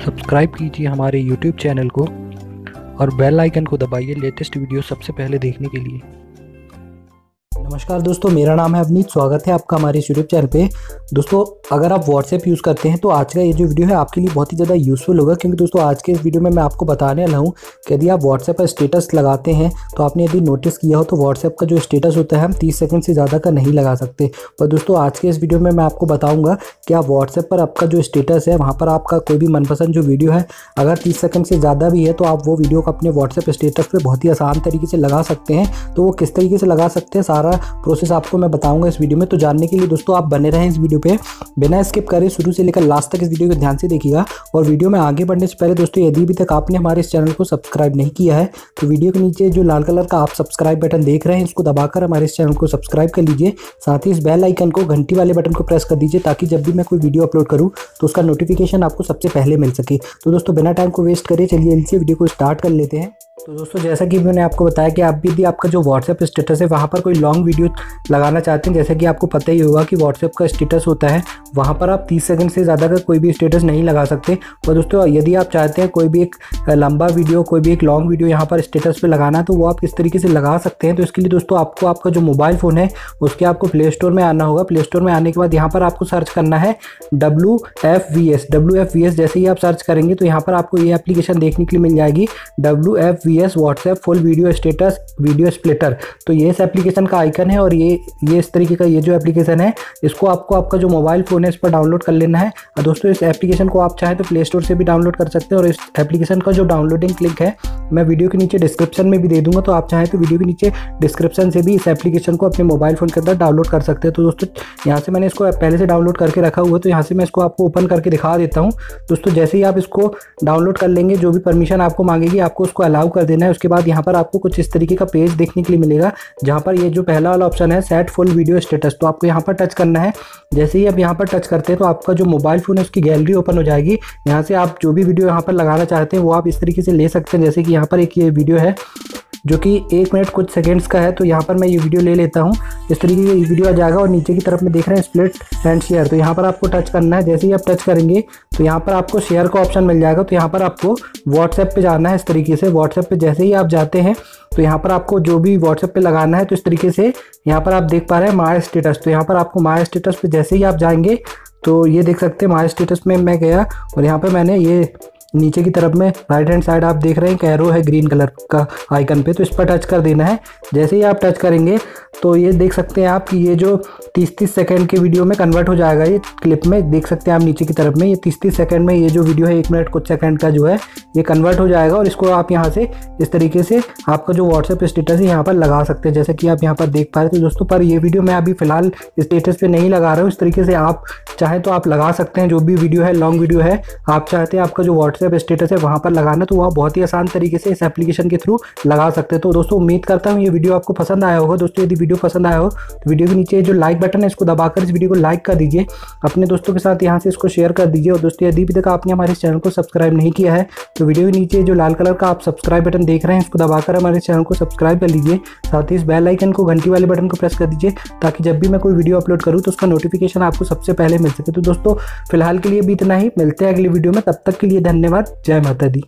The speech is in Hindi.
सब्सक्राइब कीजिए हमारे यूट्यूब चैनल को और बेल आइकन को दबाइए लेटेस्ट वीडियो सबसे पहले देखने के लिए। नमस्कार दोस्तों, मेरा नाम है अवनीत, स्वागत है आपका हमारे यूट्यूब चैनल पे। दोस्तों, अगर आप व्हाट्सएप यूज़ करते हैं तो आज का ये जो वीडियो है, आपके लिए बहुत ही ज़्यादा यूज़फुल होगा, क्योंकि दोस्तों, आज के इस वीडियो में मैं आपको बताने वाला हूँ कि यदि आप व्हाट्सएप पर स्टेटस लगाते हैं तो आपने यदि नोटिस किया हो तो व्हाट्सएप का जो स्टेटस होता है, हम तीस सेकेंड से ज़्यादा का नहीं लगा सकते। पर दोस्तों, आज के इस वीडियो में मैं आपको बताऊँगा कि आप व्हाट्सएप पर आपका जो स्टेटस है, वहाँ पर आपका कोई भी मनपसंद जो वीडियो है, अगर तीस सेकेंड से ज़्यादा भी है तो आप वो वीडियो को अपने व्हाट्सएप स्टेटस पर बहुत ही आसान तरीके से लगा सकते हैं। तो वो किस तरीके से लगा सकते हैं, सारा प्रोसेस आपको मैं बताऊँगा इस वीडियो में। तो जानने के लिए दोस्तों, आप बने रहें इस वीडियो पे। बिना स्किप करें, शुरू से लेकर लास्ट तक इस वीडियो को ध्यान से देखिएगा। और वीडियो में आगे बढ़ने से पहले दोस्तों, यदि भी तक आपने हमारे इस चैनल को सब्सक्राइब नहीं किया है तो वीडियो के नीचे जो लाल कलर का आप सब्सक्राइब बटन देख रहे हैं, इसको दबाकर हमारे इस चैनल को सब्सक्राइब कर लीजिए। साथ ही इस बेल आइकन को घंटी वाले बटन को प्रेस कर दीजिए, ताकि जब भी मैं कोई वीडियो अपलोड करूँ तो उसका नोटिफिकेशन आपको सबसे पहले मिल सके। तो दोस्तों, बिना टाइम को वेस्ट करिए, चलिए इनसे वीडियो को स्टार्ट कर लेते हैं। तो दोस्तों, जैसा कि मैंने आपको बताया कि आप भी यदि आपका जो व्हाट्सएप स्टेटस है, वहाँ पर कोई लॉन्ग वीडियो लगाना चाहते हैं, जैसे कि आपको पता ही होगा कि व्हाट्सएप का स्टेटस होता है, वहाँ पर आप 30 सेकंड से ज़्यादा का कोई भी स्टेटस नहीं लगा सकते। और दोस्तों, यदि आप चाहते हैं कोई भी एक लंबा वीडियो कोई भी एक लॉन्ग वीडियो यहाँ पर स्टेटस पर लगाना तो वो आप किस तरीके से लगा सकते हैं। तो इसके लिए दोस्तों, आपको आपका जो मोबाइल फ़ोन है, उसके आपको प्ले स्टोर में आना होगा। प्ले स्टोर में आने के बाद यहाँ पर आपको सर्च करना है W F V S W F V S जैसे ही आप सर्च करेंगे तो यहाँ पर आपको ये एप्लीकेशन देखने के लिए मिल जाएगी W F V S WhatsApp full video status video splitter तो ये इस एप्लीकेशन का आइकन है और ये ये इस तरीके का ये जो एप्लीकेशन है, इसको आपको आपका जो मोबाइल फ़ोन है, इस पर डाउनलोड कर लेना है। और दोस्तों, इस एप्लीकेशन को आप चाहें तो प्ले स्टोर से भी डाउनलोड कर सकते हैं और इस एप्लीकेशन का जो डाउनलोडिंग लिंक है, मैं वीडियो के नीचे डिस्क्रिप्शन में भी दे दूँगा तो आप चाहें तो वीडियो के नीचे डिस्क्रिप्शन से भी इस एप्लीकेशन को अपने मोबाइल फ़ोन के अंदर डाउनलोड कर सकते हैं। तो दोस्तों, यहाँ से मैंने इसको पहले से डाउनलोड करके रखा हुआ है तो यहाँ से मैं इसको आपको ओपन करके दिखा देता हूँ। दोस्तों, जैसे ही आप इसको डाउनलोड कर लेंगे, जो भी परमिशन आपको मांगेगी, आपको उसको अलाउ कर देना है। उसके बाद यहाँ पर आपको कुछ इस तरीके का पेज देखने के लिए मिलेगा, जहाँ पर ये जो पहला वाला ऑप्शन है सेट फुल वीडियो स्टेटस तो आपको यहाँ पर टच करना है। जैसे ही आप यहाँ पर टच करते हैं तो आपका जो मोबाइल फ़ोन है, उसकी गैलरी ओपन हो जाएगी। यहाँ से आप जो भी वीडियो यहाँ पर लगाना चाहते हैं, वो आप इस तरीके से ले सकते हैं। जैसे कि यहाँ पर एक ये वीडियो है जो कि एक मिनट कुछ सेकेंड्स का है तो यहाँ पर मैं ये वीडियो ले लेता हूँ। इस तरीके की वीडियो आ जाएगा और नीचे की तरफ़ में देख रहे हैं स्प्लिट एंड शेयर तो यहाँ पर आपको टच करना है। जैसे ही आप टच करेंगे तो यहाँ पर आपको शेयर का ऑप्शन मिल जाएगा। तो यहाँ पर आपको व्हाट्सएप पे जाना है इस तरीके से। व्हाट्सएप पे जैसे ही आप जाते हैं तो यहाँ पर आपको जो भी व्हाट्सएप पे लगाना है तो इस तरीके से यहाँ पर आप देख पा रहे हैं माई स्टेटस तो यहाँ पर आपको माई स्टेटस पे जैसे ही आप जाएँगे तो ये देख सकते हैं माई स्टेटस में मैं गया और यहाँ पर मैंने ये नीचे की तरफ़ में राइट हैंड साइड आप देख रहे हैं कैरो है ग्रीन कलर का आइकन पे तो इस पर टच कर देना है। जैसे ही आप टच करेंगे तो ये देख सकते हैं आप कि ये जो तीस तीस सेकंड के वीडियो में कन्वर्ट हो जाएगा ये क्लिप में। देख सकते हैं आप नीचे की तरफ़ में। ये तीस तीस सेकेंड में ये जो वीडियो है, एक मिनट कुछ सेकंड का जो है, ये कन्वर्ट हो जाएगा और इसको आप यहाँ से इस तरीके से आपका जो व्हाट्सएप स्टेटस है यहाँ पर लगा सकते हैं। जैसे कि आप यहाँ पर देख पा रहे थे दोस्तों, पर ये वीडियो मैं अभी फ़िलहाल स्टेटस पे नहीं लगा रहा हूँ। इस तरीके से आप चाहे तो आप लगा सकते हैं। जो भी वीडियो है लॉन्ग वीडियो है, आप चाहते हैं आपका जो व्हाट्सएप स्टेटस है वहाँ पर लगाना तो वह बहुत ही आसान तरीके से इस एप्लीकेशन के थ्रू लगा सकते हैं। तो दोस्तों, उम्मीद करता हूँ ये वीडियो आपको पसंद आया होगा। दोस्तों, यदि वीडियो पसंद आया हो तो वीडियो के नीचे जो लाइक बटन है, इसको दबाकर इस वीडियो को लाइक कर दीजिए। अपने दोस्तों के साथ यहाँ से इसको शेयर कर दीजिए। और दोस्तों, यदि भी तक आपने हमारे चैनल को सब्सक्राइब नहीं किया है तो वीडियो के नीचे जो लाल कलर का आप सब्सक्राइब बटन देख रहे हैं, इसको दबाकर हमारे चैनल को सब्सक्राइब कर लीजिए। साथ ही इस बेल आइकन को घंटी वाले बटन को प्रेस कर दीजिए, ताकि जब भी मैं कोई वीडियो अपलोड करूँ तो उसका नोटिफिकेशन आपको सबसे पहले मिल सके। तो दोस्तों, फ़िलहाल के लिए भी इतना ही। मिलते हैं अगली वीडियो में। तब तक के लिए धन्यवाद। जय माता दी।